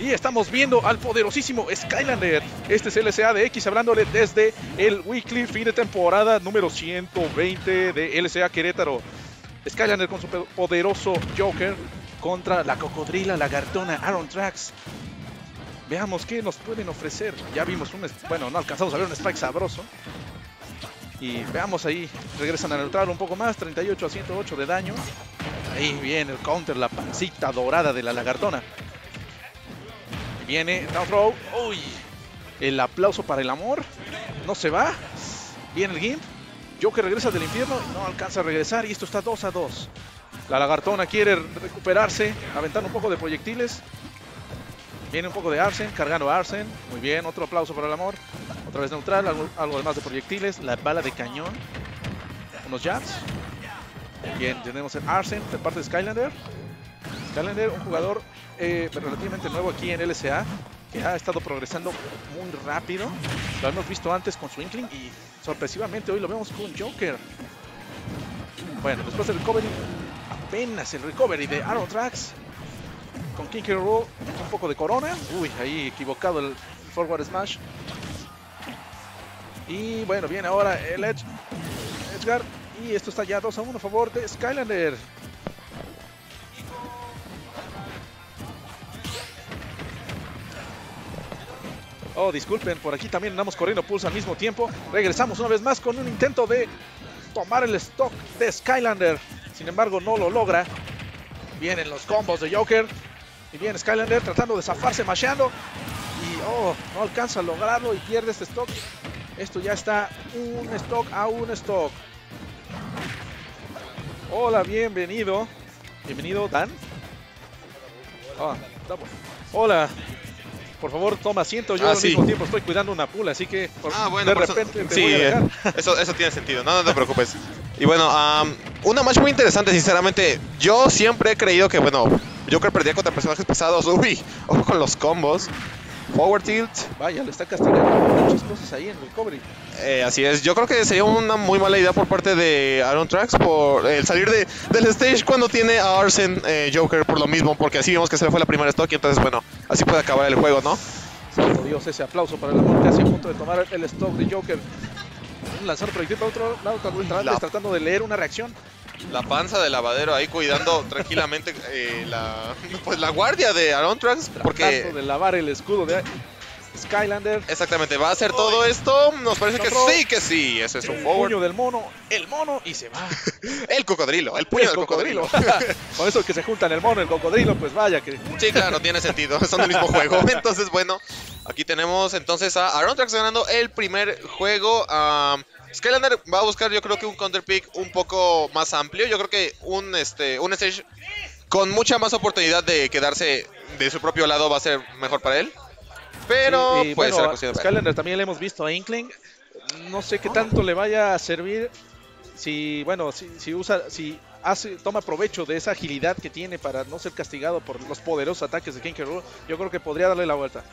Y estamos viendo al poderosísimo Skylander. Este es LCA de X, hablándole desde el weekly fin de temporada número 120 de LCA Querétaro. Skylander con su poderoso Joker contra la cocodrila lagartona Aaron Trax. Veamos qué nos pueden ofrecer. Ya vimos un... Bueno, no alcanzamos a ver un strike sabroso. Y veamos ahí, regresan a neutral un poco más, 38 a 108 de daño. Ahí viene el counter, la pancita dorada de la lagartona. Viene down throw. Uy, el aplauso para el amor. No se va. Viene el Gimp. Joker regresa del infierno. No alcanza a regresar y esto está 2 a 2. La lagartona quiere recuperarse, aventando un poco de proyectiles. Viene un poco de Arsen, cargando Arsen. Muy bien, otro aplauso para el amor. Otra vez neutral, algo, algo más de proyectiles. La bala de cañón. Unos jabs. Bien, tenemos el Arsen de parte de Skylander. Skylander, un jugador eh, relativamente nuevo aquí en LSA, que ha estado progresando muy rápido. Lo hemos visto antes con su Inkling y sorpresivamente hoy lo vemos con Joker. Bueno, después del recovery, apenas el recovery de Arrow Tracks con King Roll, un poco de corona. Uy, ahí equivocado el forward smash. Y bueno, viene ahora el Edge, Edgar. Y esto está ya 2 a 1 a favor de Skylander. Oh, disculpen, por aquí también andamos corriendo pulso al mismo tiempo. Regresamos una vez más con un intento de tomar el stock de Skylander. Sin embargo, no lo logra. Vienen los combos de Joker. Y viene Skylander tratando de zafarse, macheando. Y oh, no alcanza a lograrlo y pierde este stock. Esto ya está un stock a un stock. Hola, bienvenido. Bienvenido, Dan. Ah, Hola. Por favor, toma asiento. Yo ah, al mismo tiempo estoy cuidando una pula, así que ah, bueno, de repente te voy a dejar. Eso, eso tiene sentido, no, no te preocupes. Y bueno, una match muy interesante, sinceramente. Yo siempre he creído que, bueno, Joker perdía contra personajes pesados. Uy, ojo con los combos. Forward tilt. Vaya, le está castigando muchas cosas ahí en el recovery. Eh, así es, yo creo que sería una muy mala idea por parte de Aaron Trax por el salir de, del stage cuando tiene a Arsen eh, Joker por lo mismo, porque así vimos que se le fue la primera stock y entonces, bueno, así puede acabar el juego, ¿no? Santo Dios, ese aplauso para el amor casi a punto de tomar el stock de Joker. Lanzando proyectil para otro lado, tratando de leer una reacción la panza de lavadero ahí cuidando tranquilamente eh, la, pues la guardia de Aaron Trax. Porque de lavar el escudo de Skylander. Exactamente, va a hacer todo esto. Nos parece que sí, que sí. Ese es un forward. puño del mono, el mono y se va. el cocodrilo, el puño del cocodrilo. Con eso que se juntan el mono y el cocodrilo, pues vaya que. Sí, claro, tiene sentido. Son del mismo juego. Entonces, bueno, aquí tenemos entonces a Aaron Trax ganando el primer juego. Skylander va a buscar yo creo que un counter pick un poco más amplio. Yo creo que un, este, un stage con mucha más oportunidad de quedarse de su propio lado va a ser mejor para él. Pero puede ser ser Skylander también le hemos visto a Inkling. No sé qué tanto le vaya a servir si, bueno, si, si usa, si hace, toma provecho de esa agilidad que tiene para no ser castigado por los poderosos ataques de King yo creo que podría darle la vuelta.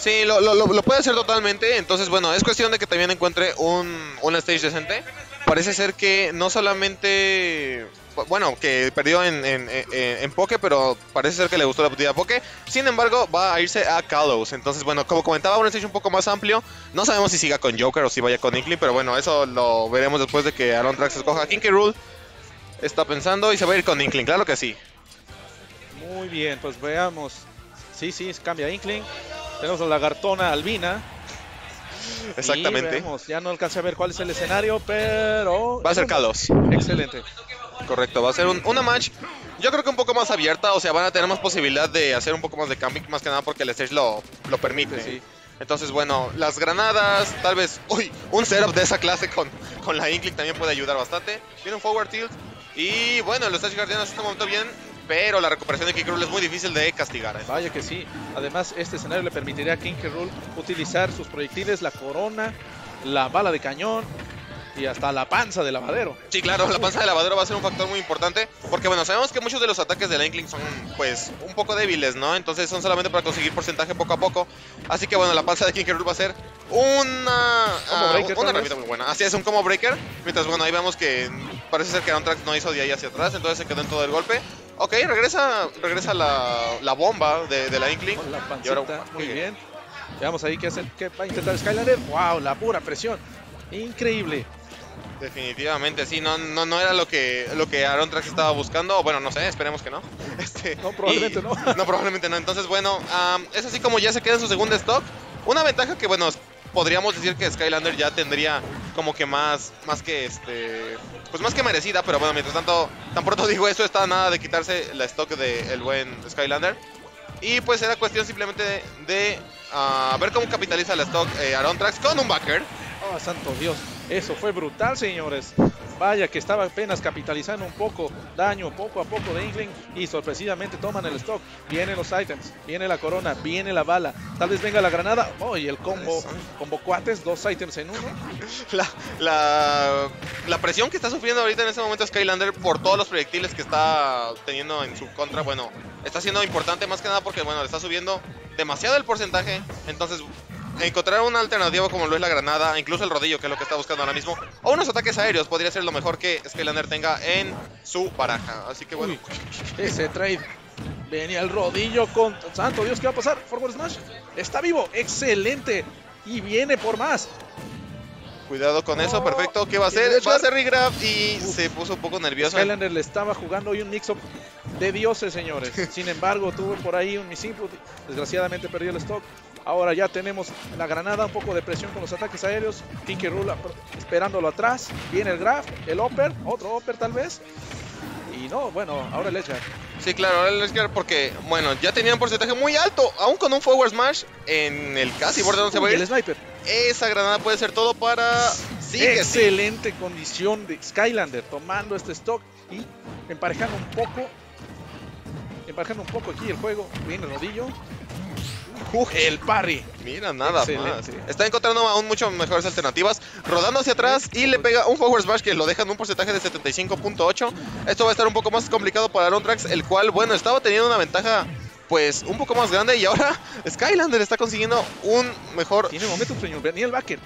Sí, lo, lo, lo, puede hacer totalmente. Entonces, bueno, es cuestión de que también encuentre un, un stage decente. Parece ser que no solamente. Bueno, que perdió en, en, en, Poke, pero parece ser que le gustó la partida Poke. Sin embargo, va a irse a Kalos. Entonces, bueno, como comentaba, un stage un poco más amplio. No sabemos si siga con Joker o si vaya con Inkling, pero bueno, eso lo veremos después de que Aaron Trax escoja Kinky Rule. Está pensando y se va a ir con Inkling, claro que sí. Muy bien, pues veamos. Sí, sí, cambia Inkling. Tenemos a la lagartona albina. Exactamente. ya no alcancé a ver cuál es el escenario, pero... Va a ser Kalos. Excelente. Correcto, va a ser una match, yo creo que un poco más abierta, o sea, van a tener más posibilidad de hacer un poco más de camping, más que nada porque el stage lo, lo permite. Sí. Entonces, bueno, las granadas, tal vez, uy, un setup de esa clase con, con la Inkling también puede ayudar bastante. Viene un forward tilt. Y bueno, los Stage Guardianos en este momento bien pero la recuperación de King Rool es muy difícil de castigar. ¿eh? Vaya que sí. Además, este escenario le permitiría a King Rool utilizar sus proyectiles, la corona, la bala de cañón y hasta la panza de lavadero. Sí, claro, la panza de lavadero va a ser un factor muy importante porque, bueno, sabemos que muchos de los ataques de la Inkling son, pues, un poco débiles, ¿no? Entonces son solamente para conseguir porcentaje poco a poco. Así que, bueno, la panza de King Rool va a ser una, uh, una herramienta muy buena. Así es, un combo breaker. Mientras, bueno, ahí vemos que parece ser que Antrax no hizo de ahí hacia atrás, entonces se quedó en todo el golpe. Ok, regresa, regresa la, la bomba de, de la Inkling. Con la Y ahora- pancita, muy bien. Veamos ahí qué, hace, qué va a intentar Skylander. ¡Wow! La pura presión. Increíble. Definitivamente, sí, no, no, no era lo que, lo que Aaron Trax estaba buscando. Bueno, no sé, esperemos que no. Este, No, probablemente y- no. No, probablemente no. Entonces, bueno, es así como ya se queda en su segundo stock. Una ventaja que, bueno, podríamos decir que Skylander ya tendría como que más, más que este, pues más que merecida. Pero bueno, mientras tanto, tan pronto digo eso, está nada de quitarse la stock del buen Skylander. Y pues era cuestión simplemente de, de, ah, ver cómo capitaliza la stock eh, Aaron Trax con un backer. Oh, santo Dios. Eso fue brutal, señores. Vaya que estaba apenas capitalizando un poco daño poco a poco de Inkling y sorpresivamente toman el stock. Vienen los items, viene la corona, viene la bala. Tal vez venga la granada. Oh, y el combo, combo cuates, dos items en uno. la, la, la presión que está sufriendo ahorita en este momento Skylander por todos los proyectiles que está teniendo en su contra, bueno, está siendo importante más que nada porque, bueno, le está subiendo demasiado el porcentaje. Entonces, encontrar una alternativa como lo es la granada, incluso el rodillo, que es lo que está buscando ahora mismo, o unos ataques aéreos podría ser lo mejor que Skylander tenga en su baraja. Así que, bueno, Uy, ese trade. Venía el rodillo con... Santo Dios, ¿qué va a pasar? Forward Smash. Está vivo. Excelente. Y viene por más. cuidado con eso, No. perfecto. ¿Qué va a hacer? Va a hacer regrab y Uf. se puso un poco nervioso. Skylander le estaba jugando hoy un mix-up de dioses, señores. Sin embargo, tuvo por ahí un miss input. Desgraciadamente perdió el stock. Ahora ya tenemos la granada, un poco de presión con los ataques aéreos. Pinky Rula esperándolo atrás. Viene el Graf, el Upper, otro Upper tal vez. Y no, bueno, ahora el Edgar. Sí, claro, ahora el Edgar porque, bueno, ya tenía un porcentaje muy alto, aún con un forward smash en el casi borde donde se va a ir. el Sniper. Esa granada puede ser todo para... Sí, que sí. Excelente condición de Skylander tomando este stock y emparejando un poco. Emparejando un poco aquí el juego. Viene el rodillo. Uf, El parry. Mira, nada Excelente. más. Está encontrando aún mucho mejores alternativas. Rodando hacia atrás y le pega un forward smash que lo deja en un porcentaje de 75.8. Esto va a estar un poco más complicado para Aaron Trax, el cual, bueno, estaba teniendo una ventaja pues un poco más grande y ahora Skylander está consiguiendo un mejor... Tiene momentos, señor. Venía el backer.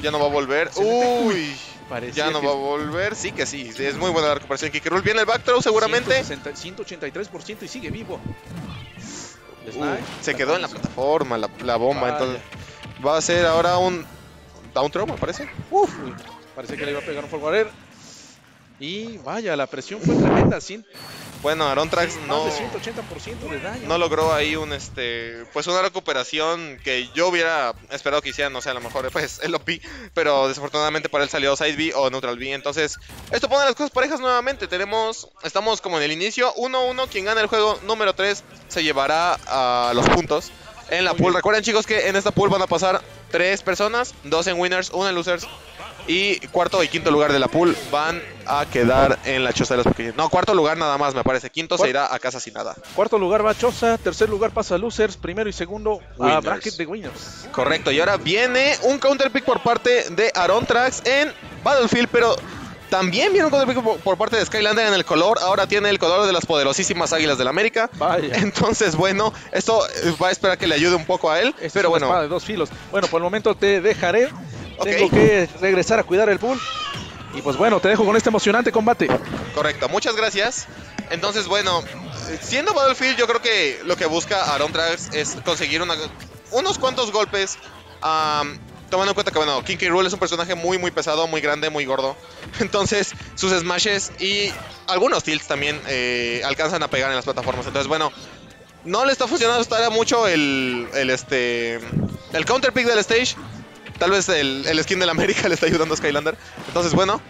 Ya no va a volver. Uy. Parecía Ya no que va a volver. Sí que sí. Es muy buena la recuperación. Kiki Rool viene el back throw seguramente. 160, 183% y sigue vivo. Uh, se quedó en la plataforma, la, la bomba. Vaya. Entonces va a ser ahora un down throw, me parece. Uf, parece que le iba a pegar un forward air. Y vaya, la presión fue tremenda. cien- Bueno, Aaron Trax no, Más de 180% de daño. no logró ahí un este pues una recuperación que yo hubiera esperado que hiciera, no sé, a lo mejor pues el OP, pero desafortunadamente para él salió side B o neutral B. Entonces, esto pone las cosas parejas nuevamente. Tenemos estamos como en el inicio 1-1, quien gana el juego número 3 se llevará a los puntos en la pool. Recuerden chicos que en esta pool van a pasar tres personas, dos en winners, una en losers. Y cuarto y quinto lugar de la pool van a quedar en la choza de los pequeños. No, cuarto lugar nada más, me parece. Quinto se irá a casa sin nada. Cuarto lugar va Choza, tercer lugar pasa Losers, primero y segundo a Winners. Bracket de Winners. Correcto, y ahora viene un counter pick por parte de Aaron Trax en Battlefield, pero también viene un counter pick por, parte de Skylander en el color. Ahora tiene el color de las poderosísimas Águilas del América. Vaya. Entonces, bueno, esto va a esperar que le ayude un poco a él. Esta pero es una bueno, de dos filos. Bueno, por el momento te dejaré. Ok. Tengo que regresar a cuidar el pool. Y pues bueno, te dejo con este emocionante combate. correcto, muchas gracias. Entonces, bueno, siendo Battlefield, yo creo que lo que busca Aaron Trax es conseguir una- unos cuantos golpes. am, tomando en cuenta que, bueno, King K. Rool es un personaje muy, muy pesado, muy grande, muy gordo. Entonces, sus smashes y algunos tilts también eh, alcanzan a pegar en las plataformas. Entonces, bueno, no le está funcionando hasta mucho el, el, este, el counter pick del stage. Tal vez el, el skin del América le está ayudando a Skylander. Entonces, bueno,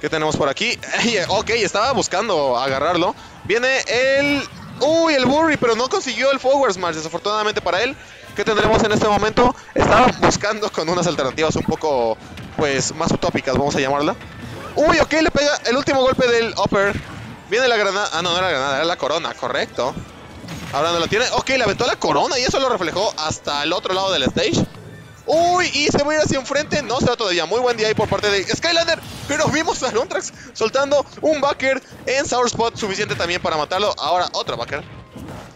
¿qué tenemos por aquí? ok, estaba buscando agarrarlo. Viene el... Uy, el Burry, pero no consiguió el Forward Smash, desafortunadamente para él. ¿Qué tendremos en este momento? Estaba buscando con unas alternativas un poco, pues, más utópicas, vamos a llamarla. Uy, ok, le pega el último golpe del Upper. Viene la granada. Ah, no, no era la granada, era la corona, correcto. Ahora no la tiene. Ok, le aventó la corona y eso lo reflejó hasta el otro lado del stage. Uy, y se va a ir hacia enfrente. No se todavía. Muy buen día ahí por parte de Skylander. Pero vimos a Lontrax soltando un backer en Sour Spot. Suficiente también para matarlo. Ahora otro backer.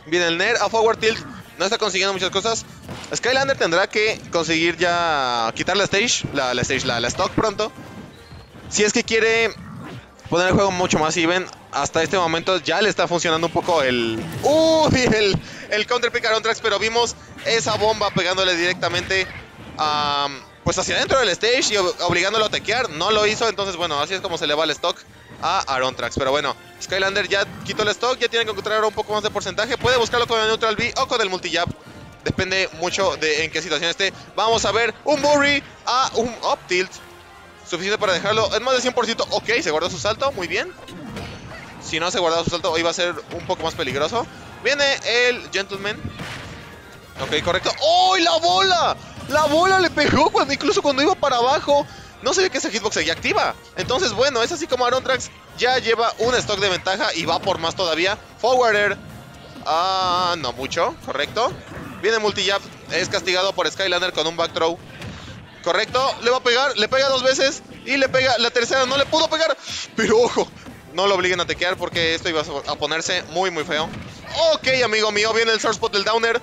Viene el Nair a Forward Tilt. No está consiguiendo muchas cosas. Skylander tendrá que conseguir ya quitar la stage. La, stage, la, stock pronto. Si es que quiere poner el juego mucho más even. hasta este momento ya le está funcionando un poco el. ¡Uy! El, el counter pick Arontrax, pero vimos esa bomba pegándole directamente Pues hacia adentro del stage y obligándolo a tequear. No lo hizo, entonces bueno, así es como se le va el stock a Arontrax. Pero bueno, Skylander ya quitó el stock, ya tiene que encontrar un poco más de porcentaje. Puede buscarlo con el Neutral B o con el Multijab. Depende mucho de en qué situación esté. Vamos a ver un Burry a un Up Tilt. Suficiente para dejarlo en más de 100%. Ok, se guardó su salto, muy bien. Si no se guardaba su salto, iba a ser un poco más peligroso. Viene el Gentleman. Ok, correcto. ¡Oh, la bola! La bola le pegó cuando, incluso cuando iba para abajo. No se ve que esa hitbox seguía activa. Entonces, bueno, es así como Aaron Trax ya lleva un stock de ventaja y va por más todavía. Forwarder. Ah, no mucho, correcto. Viene multijab, es castigado por Skylander con un back throw. Correcto, le va a pegar, le pega dos veces y le pega la tercera, no le pudo pegar. Pero ojo, no lo obliguen a tequear porque esto iba a ponerse muy muy feo. Ok, amigo mío, viene el source spot del downer.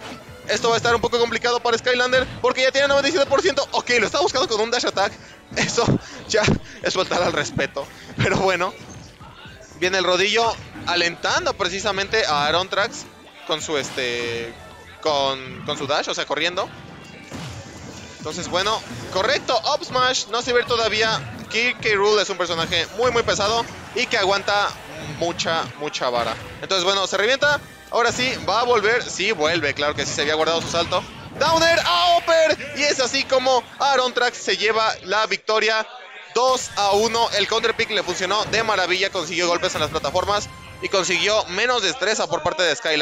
Esto va a estar un poco complicado para Skylander porque ya tiene 97%. Ok, lo está buscando con un dash attack. Eso ya es faltar al respeto. Pero bueno, viene el rodillo alentando precisamente a Aaron Trax con su este con, con su dash, o sea, corriendo. Entonces, bueno, correcto, Up Smash, no se ve todavía. K. Rule es un personaje muy, muy pesado y que aguanta mucha, mucha vara. Entonces, bueno, se revienta. Ahora sí, va a volver. Sí, vuelve, claro que sí, se había guardado su salto. Downer a Upper. Y es así como Aaron Trax se lleva la victoria 2 a 1. El counter pick le funcionó de maravilla. Consiguió golpes en las plataformas y consiguió menos destreza por parte de Skyline.